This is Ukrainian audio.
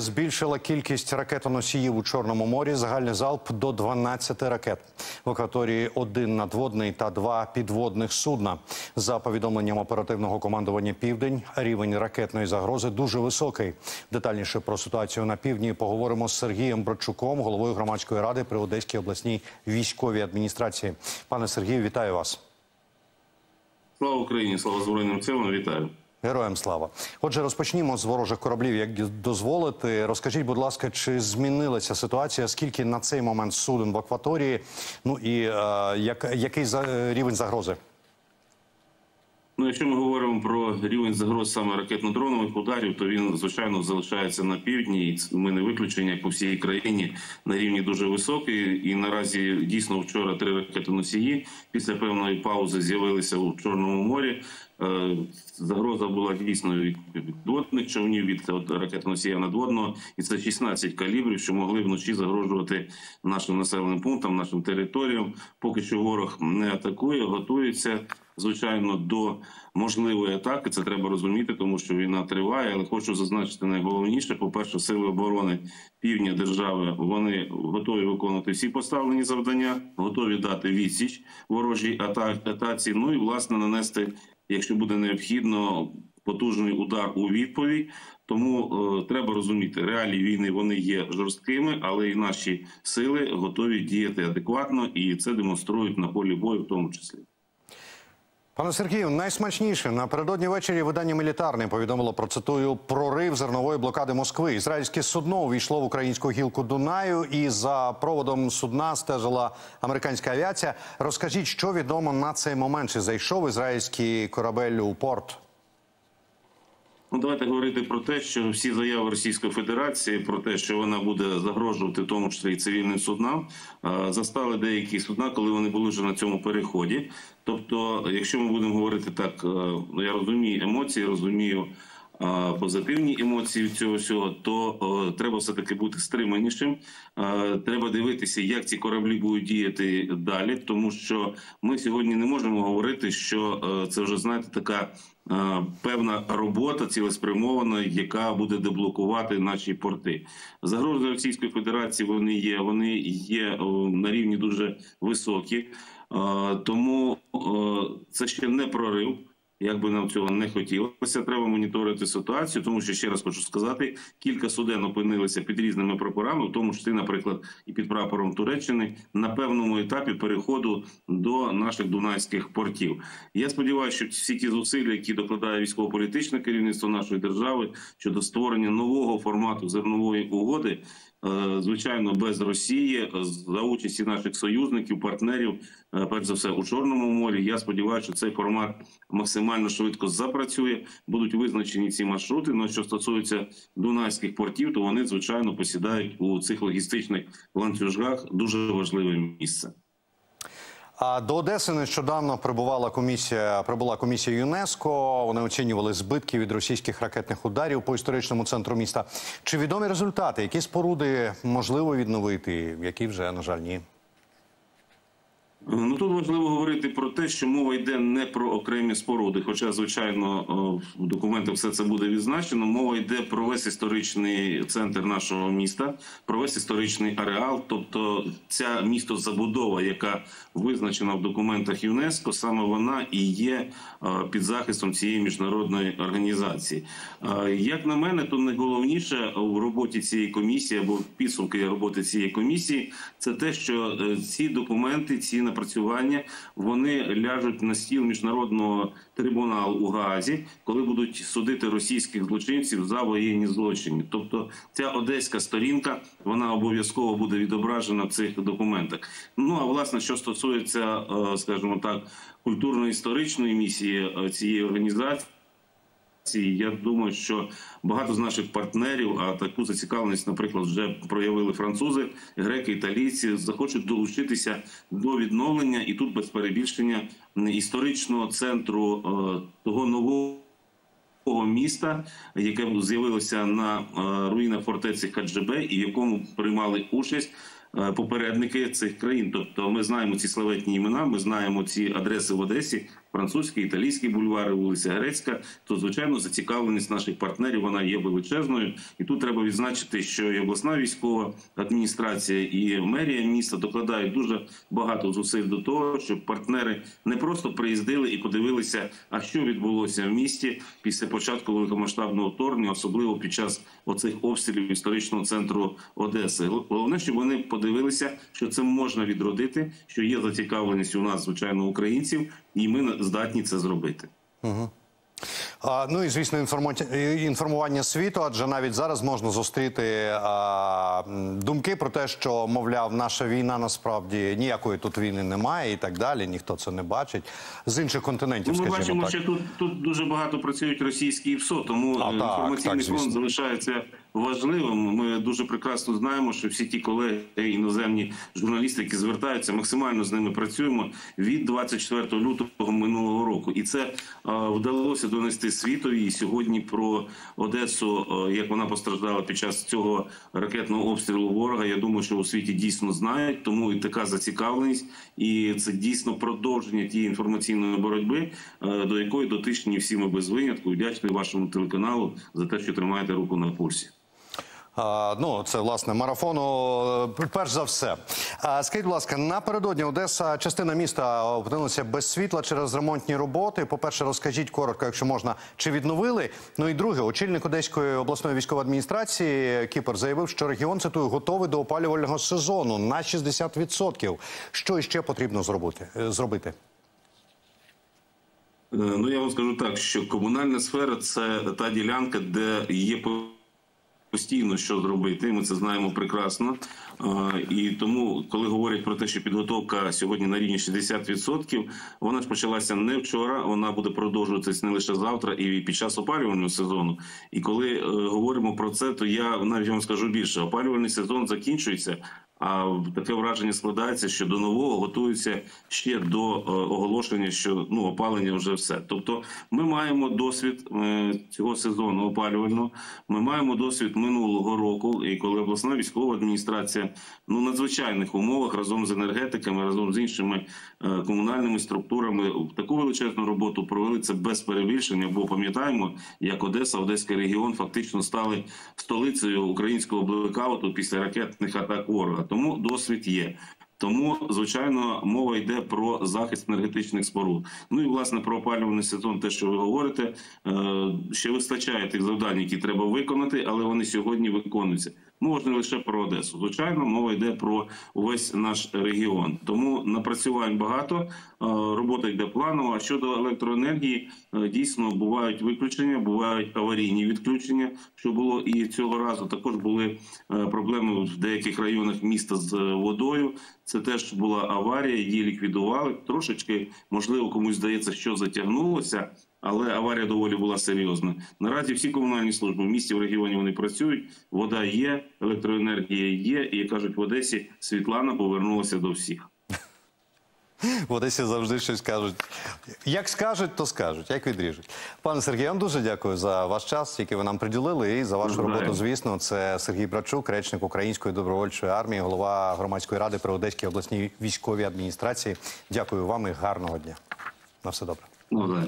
Збільшила кількість ракетоносіїв у Чорному морі. Загальний залп до 12 ракет в акваторії один надводний та два підводних судна. За повідомленням оперативного командування Південь, рівень ракетної загрози дуже високий. Детальніше про ситуацію на півдні поговоримо з Сергієм Бродчуком, головою громадської ради при Одеській обласній військовій адміністрації. Пане Сергію, вітаю вас. Слава Україні, слава Збройним силам, вітаю. Героям слава. Отже, розпочнімо з ворожих кораблів. Як дозволити, розкажіть, будь ласка, чи змінилася ситуація? Скільки на цей момент суден в акваторії? Ну і е, як, який за, рівень загрози? Ну, якщо ми говоримо про рівень загроз саме ракетно-дронових ударів, то він звичайно залишається на півдні, і ми не виключення по всій країні на рівні дуже високий. І наразі дійсно вчора три ракетоносії після певної паузи з'явилися у Чорному морі. Е, загроза була дійсно від підводних човнів від ракетоносія надводного, і це 16 калібрів, що могли вночі загрожувати нашим населеним пунктам, нашим територіям. Поки що ворог не атакує, готується звичайно до можливої атаки. Це треба розуміти, тому що війна триває. Але хочу зазначити найголовніше: по перше, сили оборони півдня держави вони готові виконувати всі поставлені завдання, готові дати відсіч ворожій атаці. Ну і власне нанести, якщо буде необхідно, потужний удар у відповідь. Тому е, треба розуміти, реалії війни вони є жорсткими, але і наші сили готові діяти адекватно, і це демонструють на полі бою, в тому числі. Пане Сергію, найсмачніше напередодні ввечері видання мілітарне повідомило про цитую прорив зернової блокади Москви. Ізраїльське судно увійшло в українську гілку Дунаю, і за проводом судна стежила американська авіація. Розкажіть, що відомо на цей момент? Чи зайшов ізраїльський корабель у порт? Ну, давайте говорити про те, що всі заяви Російської Федерації про те, що вона буде загрожувати, в тому числі і цивільним суднам, застали деякі судна, коли вони були вже на цьому переході. Тобто, якщо ми будемо говорити так, ну я розумію емоції, розумію позитивні емоції від цього всього, то треба все таки бути стриманішим. Е, треба дивитися, як ці кораблі будуть діяти далі, тому що ми сьогодні не можемо говорити, що е, це вже знаєте така. Певна робота цілеспрямована, яка буде деблокувати наші порти. Загрози Російської Федерації вони є. Вони є на рівні дуже високі, тому це ще не прорив. Як би нам цього не хотілося, треба моніторити ситуацію, тому що ще раз хочу сказати, кілька суден опинилися під різними прапорами, в тому числі, наприклад, і під прапором Туреччини на певному етапі переходу до наших дунайських портів. Я сподіваюся, що всі ті зусилля, які докладає військово-політичне керівництво нашої держави щодо створення нового формату зернової угоди. Е, звичайно, без Росії за участі наших союзників, партнерів, е, перш за все у Чорному морі. Я сподіваюся, що цей формат максимально швидко запрацює. Будуть визначені ці маршрути. Ну що стосується дунайських портів, то вони звичайно посідають у цих логістичних ланцюжках дуже важливе місце. А до Одеси нещодавно прибувала комісія. Прибула комісія ЮНЕСКО. Вони оцінювали збитки від російських ракетних ударів по історичному центру міста. Чи відомі результати? Які споруди можливо відновити? Які вже на жаль ні. Ну тут важливо говорити про те, що мова йде не про окремі споруди. Хоча, звичайно, в документах все це буде відзначено. Мова йде про весь історичний центр нашого міста, про весь історичний ареал. Тобто, ця місто забудова, яка визначена в документах ЮНЕСКО, саме вона і є під захистом цієї міжнародної організації. Як на мене, то найголовніше в роботі цієї комісії або підсумки роботи цієї комісії, це те, що е, ці документи, ці напрацювання вони ляжуть на стіл міжнародного трибуналу у Гаазі, коли будуть судити російських злочинців за воєнні злочини. Тобто, ця одеська сторінка вона обов'язково буде відображена в цих документах. Ну а власне, що стосується, е, скажімо так, культурно-історичної місії е, цієї організації. Я думаю, що багато з наших партнерів, а таку зацікавленість, наприклад, вже проявили французи, греки, італійці, захочуть долучитися до відновлення, і тут без перебільшення історичного центру е, того нового міста, яке з'явилося на е, руїнах фортеці Хаджибе, і в якому приймали участь е, попередники цих країн. Тобто, ми знаємо ці славетні імена, ми знаємо ці адреси в Одесі. Французький, італійський бульвари, вулиця Грецька, то звичайно зацікавленість наших партнерів вона є величезною, і тут треба відзначити, що і обласна військова адміністрація і мерія міста докладають дуже багато зусиль до того, щоб партнери не просто приїздили і подивилися, а що відбулося в місті після початку великомасштабного вторгнення, особливо під час оцих обстрілів історичного центру Одеси. Головне, щоб вони подивилися, що це можна відродити, що є зацікавленість у нас, звичайно, українців, і ми здатні це зробити. А, ну і звісно, інформування світу, адже навіть зараз можна зустріти а, думки про те, що мовляв, наша війна насправді ніякої тут війни немає, і так далі. Ніхто це не бачить з інших континентів. Ну, ми скажімо бачимо, так. що тут, тут дуже багато працюють російські ПСО, тому А, е, так, інформаційний так, звісно. фонд залишається важливим. Ми дуже прекрасно знаємо, що всі ті колеги, іноземні журналісти, які звертаються, максимально з ними працюємо від 24 лютого минулого року, і це е, вдалося донести світові. І сьогодні про Одесу, е, як вона постраждала під час цього ракетного обстрілу ворога. Я думаю, що у світі дійсно знають, тому і така зацікавленість, і це дійсно продовження тієї інформаційної боротьби, е, до якої дотичні всі ми без винятку. Вдячний вашому телеканалу за те, що тримаєте руку на пульсі. Ну, це власне марафону. е, Перш за все, скажіть, будь ласка, напередодні Одеса, частина міста опинилася без світла через ремонтні роботи. По перше, розкажіть коротко, якщо можна, чи відновили? Ну і друге, очільник Одеської обласної військової адміністрації Кіпер заявив, що регіон цитую готовий до опалювального сезону на 60%. Що іще потрібно зробити? е, Зробити? Е, Ну я вам скажу так, що комунальна сфера це та ділянка, де є постійно що зробити. Ми це знаємо прекрасно. І тому, коли говорять про те, що підготовка сьогодні на рівні 60%, вона ж почалася не вчора. Вона буде продовжуватися не лише завтра, і під час опалювального сезону. І коли е, говоримо про це, то я навіть вам скажу більше: опалювальний сезон закінчується. А таке враження складається, що до нового готуються ще до е, оголошення, що ну опалення вже все. Тобто, ми маємо досвід е, цього сезону опалювального. Ми маємо досвід минулого року, і коли обласна військова адміністрація ну надзвичайних умовах разом з енергетиками, разом з іншими е, комунальними структурами таку величезну роботу провели це без перебільшення. Бо пам'ятаємо, як Одеса, Одеський регіон фактично стали столицею українського блекауту після ракетних атак ворога. Тому досвід є. Тому, звичайно, мова йде про захист енергетичних споруд. Ну і власне про опалювальний сезон, те, що ви говорите, е, ще вистачає тих завдань, які треба виконати, але вони сьогодні виконуються. Ж не лише про Одесу. Звичайно, мова йде про увесь наш регіон. Тому напрацювань багато. е, Робота йде планово. А щодо електроенергії, е, дійсно бувають виключення, бувають аварійні відключення. Що було і цього разу. Також були е, проблеми в деяких районах міста з водою. Це теж була аварія, її ліквідували. Трошечки можливо комусь здається, що затягнулося. Але аварія доволі була серйозна. Наразі всі комунальні служби в місті в регіоні вони працюють. Вода є, електроенергія є, і як кажуть в Одесі, Світлана повернулася до всіх. В Одесі завжди щось кажуть. Як скажуть, то скажуть, як відріжуть. Пане Сергію, я вам дуже дякую за ваш час, який ви нам приділили, і за вашу роботу. Звісно, це Сергій Брачук, речник Української добровольчої армії, голова громадської ради при Одеській обласній військовій адміністрації. Дякую вам і гарного дня. На все добре. Ну.